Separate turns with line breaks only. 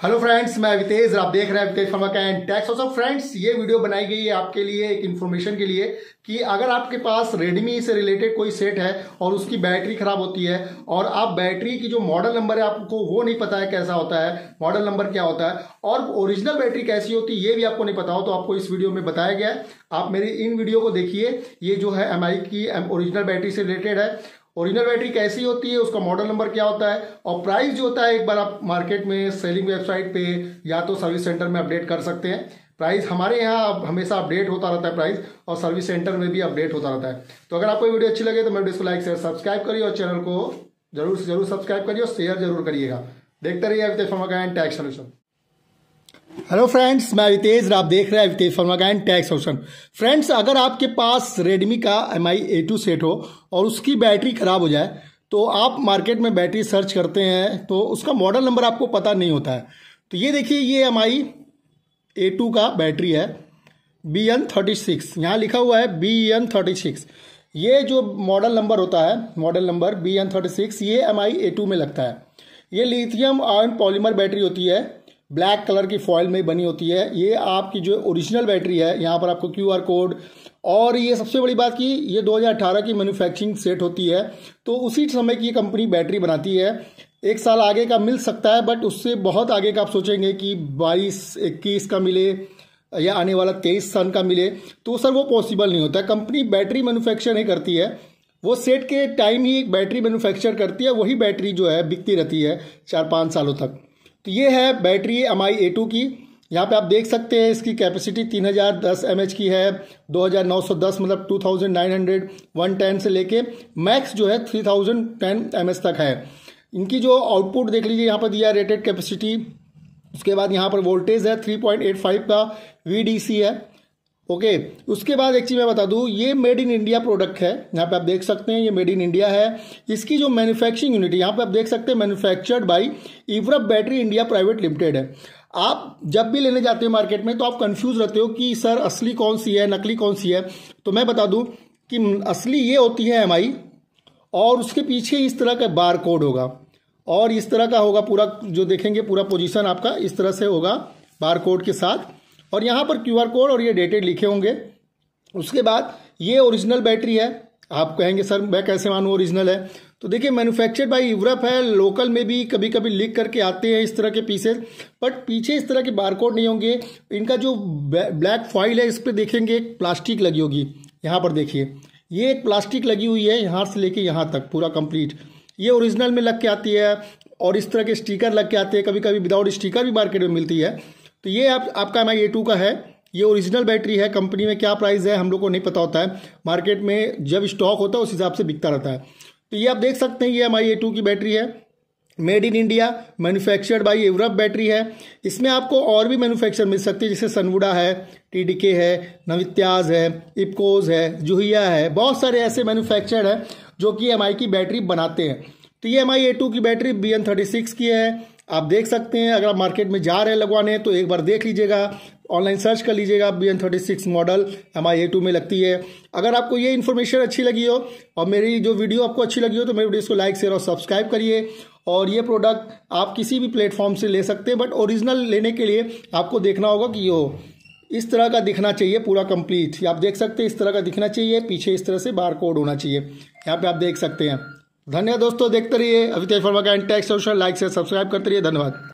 Hello friends मैं वितेज आप देख रहे हैं वितेज फर्मा का एंड टैक्स ऑल्सो फ्रेंड्स ये वीडियो बनाई गई है आपके लिए, एक इन्फॉर्मेशन के लिए कि अगर आपके पास रेडमी से रिलेटेड कोई सेट है और उसकी बैटरी खराब होती है और आप बैटरी की जो मॉडल नंबर है आपको वो नहीं पता है कैसा होता है मॉडल नंबर क्या होता है और ओरिजिनल बैटरी कैसी होती है, ये भी आपको नहीं पता हो तो आपको इस वीडियो में बताया गया है। आप मेरी इन वीडियो को देखिए, ये जो है एम की ओरिजिनल बैटरी से रिलेटेड है। ओरिजिनल बैटरी कैसी होती है, उसका मॉडल नंबर क्या होता है, और प्राइस जो होता है, एक बार आप मार्केट में सेलिंग वेबसाइट पे या तो सर्विस सेंटर में अपडेट कर सकते हैं। प्राइस हमारे यहाँ हमेशा अपडेट होता रहता है प्राइस और सर्विस सेंटर में भी अपडेट होता रहता है। तो अगर आपको वीडियो अच्छी लगे तो मेरे वीडियो को लाइक शेयर सब्सक्राइब करिए, और चैनल को ज़रूर से ज़रूर सब्सक्राइब करिए, और शेयर ज़रूर करिएगा। देखते रहिए टैक्स सोल्यूशन हेलो फ्रेंड्स मैं वितेज आप देख रहे हैं वितेज फर्मा एंड टैक्स ऑप्शन फ्रेंड्स अगर आपके पास रेडमी का M I A two set हो और उसकी बैटरी खराब हो जाए तो आप मार्केट में बैटरी सर्च करते हैं तो उसका मॉडल नंबर आपको पता नहीं होता है। तो ये देखिए, ये एम आई ए टू का बैटरी है बी एन थर्टी सिक्स. यहाँ लिखा हुआ है बी एन थर्टी सिक्स. ये जो मॉडल नंबर होता है model number B N thirty six, ये एम आई ए टू में लगता है। ये लिथियम आयन पॉलीमर बैटरी होती है ब्लैक कलर की फॉइल में बनी होती है। ये आपकी जो ओरिजिनल बैटरी है, यहाँ पर आपको क्यू आर कोड और ये सबसे बड़ी बात कि ये 2018 की मैन्युफैक्चरिंग सेट होती है तो उसी समय की कंपनी बैटरी बनाती है। एक साल आगे का मिल सकता है बट उससे बहुत आगे का आप सोचेंगे कि बाईस, इक्कीस का मिले या आने वाला तेईस सन का मिले तो सर वो पॉसिबल नहीं होता। कंपनी बैटरी मैन्युफैक्चर नहीं करती है। वो सेट के टाइम ही एक बैटरी मैन्युफैक्चर करती है, वही बैटरी जो है, बिकती रहती है चार पाँच सालों तक। तो ये है battery M I A two की। यहाँ पे आप देख सकते हैं इसकी कैपेसिटी 3010 हज़ार की है, दो हज़ार नौ सौ दस मतलब two thousand nine hundred one ten से लेके मैक्स जो है 3010 थाउज़ेंड तक है। इनकी जो आउटपुट देख लीजिए, यहाँ पर दिया रेटेड कैपेसिटी उसके बाद यहाँ पर वोल्टेज है थ्री पॉइंट एट फाइव का वी डी सी है। ओके okay, उसके बाद एक चीज़ मैं बता दूँ ये मेड इन इंडिया प्रोडक्ट है यहाँ पे आप देख सकते हैं ये मेड इन इंडिया है। इसकी जो मैन्युफैक्चरिंग यूनिट यहाँ पे आप देख सकते हैं manufactured by Europe battery India private limited है। आप जब भी लेने जाते हो मार्केट में तो आप कंफ्यूज रहते हो कि सर असली कौन सी है नकली कौन सी है? तो मैं बता दूँ कि असली ये होती है एमआई और उसके पीछे इस तरह का बार कोड होगा और इस तरह का होगा पूरा जो देखेंगे पूरा पोजिशन आपका इस तरह से होगा बार कोड के साथ। और यहाँ पर क्यू आर कोड और ये डेटेड लिखे होंगे। उसके बाद ये ओरिजिनल बैटरी है। आप कहेंगे, सर, मैं कैसे मानूँ ओरिजिनल है? तो देखिए, मैन्युफैक्चर्ड बाय यूरोप है, लोकल में भी कभी कभी लिख करके आते हैं इस तरह के पीसेस बट पीछे इस तरह के बारकोड नहीं होंगे। इनका जो ब्लैक फॉइल है, इस पर देखेंगे, एक प्लास्टिक लगी होगी। यहाँ पर देखिए, ये एक प्लास्टिक लगी हुई है, यहाँ से लेके यहाँ तक, पूरा कंप्लीट ये ओरिजिनल में लग के आती है, और इस तरह के स्टिकर लग के आते हैं कभी कभी विदाउट स्टिकर भी मार्केट में मिलती है। तो ये आप, आपका एम आई का है। ये ओरिजिनल बैटरी है। कंपनी में क्या प्राइस है, हम लोग को नहीं पता होता है। मार्केट में जब स्टॉक होता है, उस हिसाब से बिकता रहता है। तो ये आप देख सकते हैं, ये एम आई की बैटरी है। Made in India manufactured by Europe battery है। इसमें आपको और भी मैन्युफैक्चर मिल सकती है, जैसे सनवुडा है टी है नवित्याज है इपकोज है जुहिया है। बहुत सारे ऐसे मैन्युफैक्चर्ड हैं, जो कि एम की बैटरी बनाते हैं। तो ये एम आई की battery B N thirty six की है। आप देख सकते हैं, अगर आप मार्केट में जा रहे हैं लगवाने तो एक बार देख लीजिएगा ऑनलाइन सर्च कर लीजिएगा B N thirty six model M I A two में लगती है। अगर आपको ये इन्फॉर्मेशन अच्छी लगी हो, और मेरी जो वीडियो आपको अच्छी लगी हो तो मेरे वीडियो को लाइक शेयर और सब्सक्राइब करिए। और ये प्रोडक्ट आप किसी भी प्लेटफॉर्म से ले सकते हैं बट ओरिजिनल लेने के लिए आपको देखना होगा कि यो इस तरह का दिखना चाहिए पूरा कंप्लीट आप देख सकते हैं, इस तरह का दिखना चाहिए, पीछे इस तरह से बार कोड होना चाहिए। यहाँ पे आप देख सकते हैं। धन्यवाद दोस्तों, देखते रहिए अभी वर्मा का टैक्स सोशल लाइक से सब्सक्राइब करते रहिए। धन्यवाद।